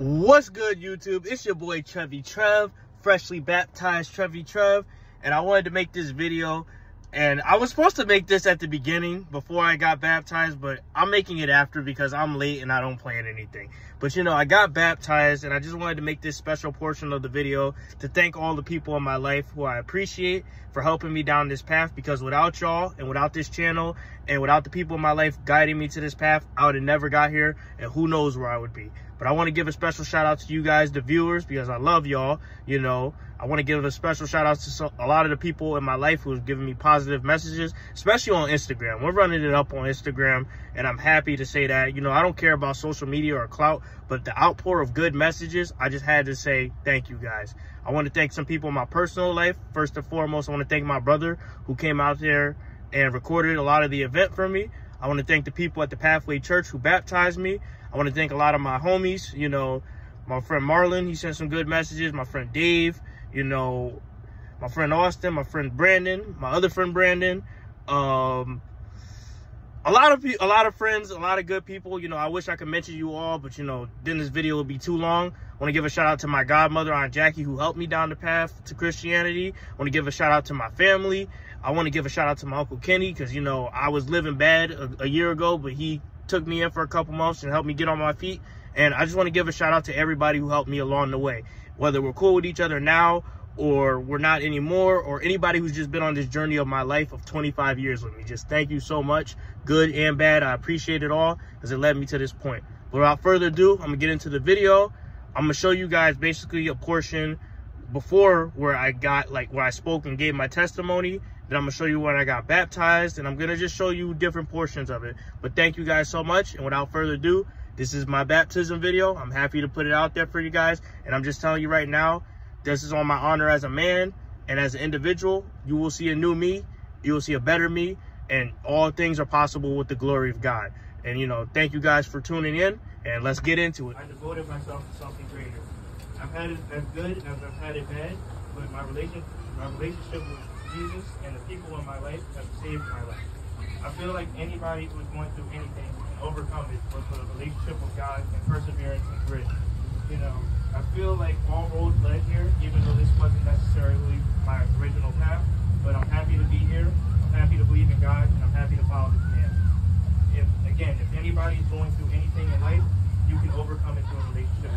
What's good, YouTube? It's your boy Trevie Trev, freshly baptized Trevie Trev, and I wanted to make this video. And I was supposed to make this at the beginning before I got baptized, but I'm making it after because I'm late and I don't plan anything. But you know, I got baptized and I just wanted to make this special portion of the video to thank all the people in my life who I appreciate for helping me down this path because without y'all and without this channel and without the people in my life guiding me to this path, I would have never got here and who knows where I would be. But I want to give a special shout out to you guys, the viewers, because I love y'all. You know, I want to give a special shout out to some, a lot of the people in my life who have given me positive messages, especially on Instagram. We're running it up on Instagram, and I'm happy to say that. You know, I don't care about social media or clout, but the outpour of good messages, I just had to say thank you guys. I want to thank some people in my personal life. First and foremost, I want to thank my brother who came out there and recorded a lot of the event for me. I want to thank the people at the Pathway Church who baptized me. I want to thank a lot of my homies, you know, my friend Marlon, he sent some good messages. My friend Dave, you know, my friend Austin, my friend Brandon, my other friend Brandon. Um, a lot of a lot of friends, a lot of good people. You know, I wish I could mention you all, but you know, then this video would be too long. I want to give a shout out to my godmother, Aunt Jackie, who helped me down the path to Christianity. I want to give a shout out to my family. I want to give a shout out to my Uncle Kenny because, you know, I was living bad a, a year ago, but he took me in for a couple months and helped me get on my feet. And I just want to give a shout out to everybody who helped me along the way, whether we're cool with each other now or we're not anymore, or anybody who's just been on this journey of my life of 25 years with me. Just thank you so much, good and bad. I appreciate it all because it led me to this point. Without further ado, I'm gonna get into the video. I'm gonna show you guys basically a portion before where I got like where I spoke and gave my testimony then I'm gonna show you when I got baptized and I'm gonna just show you different portions of it. But thank you guys so much. And without further ado, this is my baptism video. I'm happy to put it out there for you guys. And I'm just telling you right now, this is on my honor as a man and as an individual. You will see a new me. You will see a better me. And all things are possible with the glory of God. And, you know, thank you guys for tuning in. And let's get into it. I devoted myself to something greater. I've had it as good as I've had it bad. But my relationship, my relationship with Jesus and the people in my life have saved my life. I feel like anybody who's going through anything can overcome it with a relationship with God and perseverance and grit. You know, I feel like all roads led here, even though this wasn't necessarily my original path, but I'm happy to be here. I'm happy to believe in God, and I'm happy to follow His commandments. If, again, if anybody's going through anything in life, you can overcome it through a relationship